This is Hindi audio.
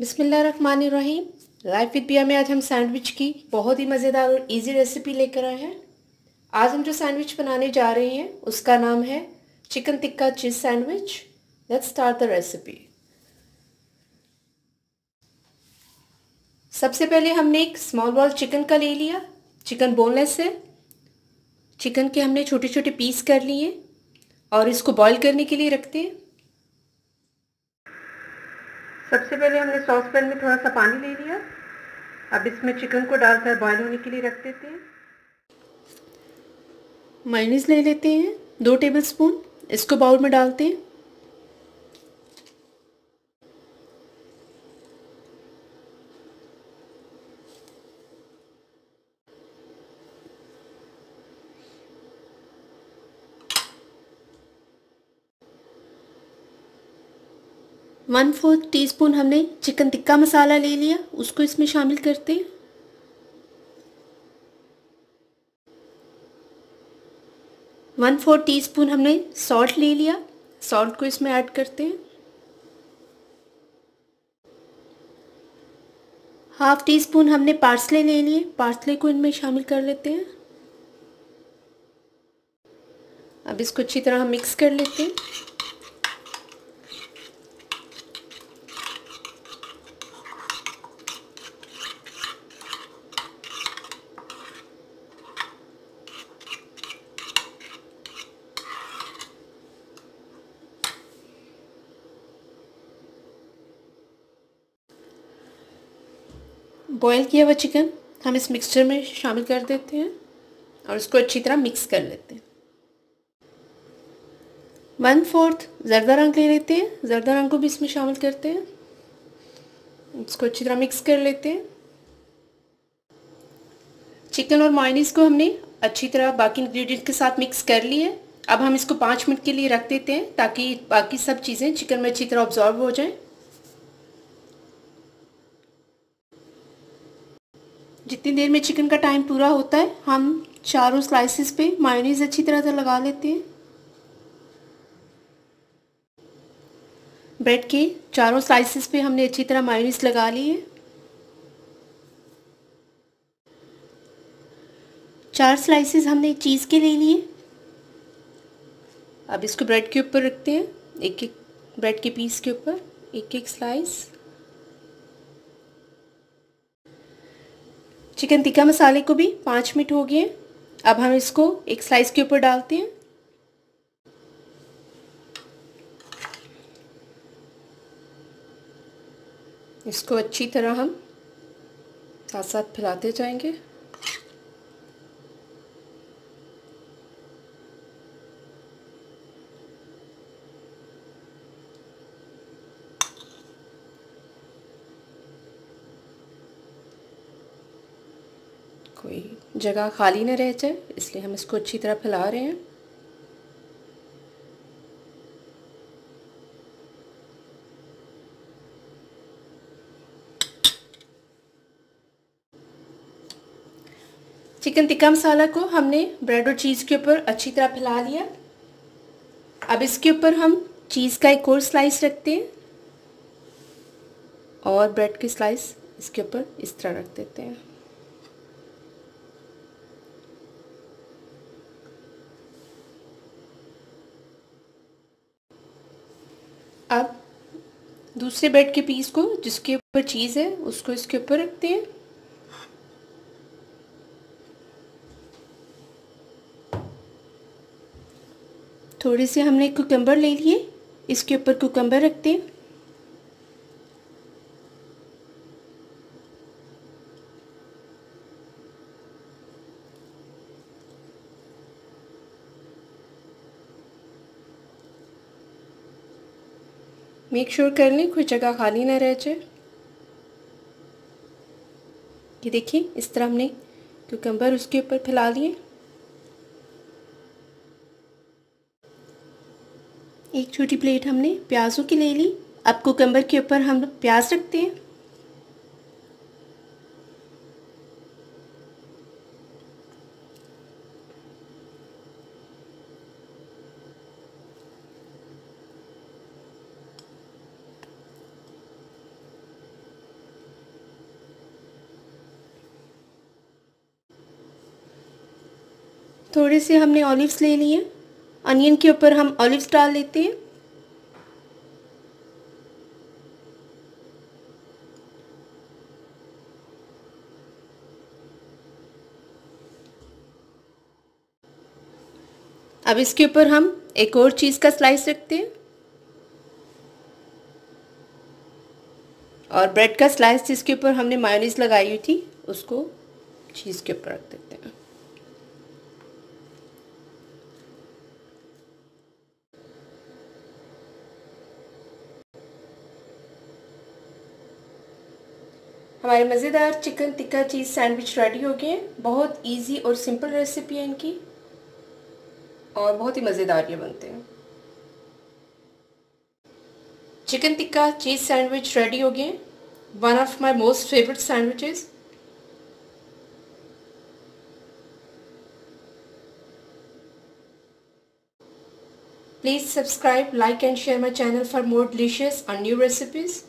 बिसमीम लाइफ विद पिया में आज हम सैंडविच की बहुत ही मज़ेदार और इजी रेसिपी लेकर आए हैं। आज हम जो सैंडविच बनाने जा रहे हैं, उसका नाम है chicken tikka cheese sandwich let's start the recipe सबसे पहले हमने एक स्मॉल बॉल चिकन का ले लिया चिकन बोनलेस है। चिकन के हमने छोटे छोटे पीस कर लिए और इसको बॉईल करने के लिए रखते हैं। सबसे पहले हमने सॉस पैन में थोड़ा सा पानी ले लिया। अब इसमें चिकन को डालकर बॉयल होने के लिए रख देते हैं। माइनीस ले लेते हैं, दो टेबल स्पून इसको बाउल में डालते हैं। वन फोर्थ टीस्पून हमने चिकन टिक्का मसाला ले लिया, उसको इसमें शामिल करते हैं। वन फोर्थ टीस्पून हमने सॉल्ट ले लिया सॉल्ट को इसमें ऐड करते हैं। हाफ़ टी स्पून हमने पार्सले ले लिए पार्सले को इनमें शामिल कर लेते हैं। अब इसको अच्छी तरह हम मिक्स कर लेते हैं। बॉईल किया हुआ चिकन हम इस मिक्सचर में शामिल कर देते हैं और इसको अच्छी तरह मिक्स कर लेते हैं। वन फोर्थ ज़रदा रंग ले लेते हैं, ज़रदा रंग को भी इसमें शामिल करते हैं। इसको अच्छी तरह मिक्स कर लेते हैं। चिकन और मायनीस को हमने अच्छी तरह बाकी इंग्रेडिएंट के साथ मिक्स कर लिए अब हम इसको पाँच मिनट के लिए रख देते हैं ताकि बाकी सब चीज़ें चिकन में अच्छी तरह ऑब्जॉर्व हो जाएँ। जितनी देर में चिकन का टाइम पूरा होता है, हम चारों स्लाइसिस पे मायोनीज अच्छी तरह से लगा लेते हैं। ब्रेड के चारों स्लाइसिस पे हमने अच्छी तरह मायोनीज लगा ली है। चार स्लाइसिस हमने चीज़ के ले लिए। अब इसको ब्रेड के ऊपर रखते हैं एक एक ब्रेड के पीस के ऊपर एक एक स्लाइस चिकन टिक्का मसाले को भी पाँच मिनट हो गए अब हम इसको एक स्लाइस के ऊपर डालते हैं। इसको अच्छी तरह हम साथ साथ फैलाते जाएँगे। कोई जगह खाली ना रह जाए, इसलिए हम इसको अच्छी तरह फैला रहे हैं। चिकन टिक्का मसाला को हमने ब्रेड और चीज़ के ऊपर अच्छी तरह फैला लिया। अब इसके ऊपर हम चीज़ का एक और स्लाइस रखते हैं और ब्रेड की स्लाइस इसके ऊपर इस तरह रख देते हैं। अब दूसरे बेड के पीस को, जिसके ऊपर चीज़ है, उसको इसके ऊपर रखते हैं। थोड़े से हमने कुकम्बर ले लिए, इसके ऊपर कुकम्बर रखते हैं। मेक श्योर कर लें कोई जगह खाली ना रह जाए। ये देखिए, इस तरह हमने क्यूकम्बर उसके ऊपर फैला लिए एक छोटी प्लेट हमने प्याज़ों की ले ली। अब कोकम्बर के ऊपर हम प्याज रखते हैं। थोड़े से हमने ऑलिव्स ले लिए। अनियन के ऊपर हम ऑलिव्स डाल लेते हैं। अब इसके ऊपर हम एक और चीज़ का स्लाइस रखते हैं। और ब्रेड का स्लाइस जिसके ऊपर हमने मायोनीज लगाई हुई थी, उसको चीज़ के ऊपर रख देते हैं। हमारे मज़ेदार chicken tikka cheese sandwich ready हो गए हैं। बहुत इजी और सिंपल रेसिपी है इनकी। और बहुत ही मज़ेदार ये बनते हैं। Chicken tikka cheese sandwich ready हो गए हैं। One of my most favourite sandwiches Please subscribe, like and share my channel for more delicious and new recipes.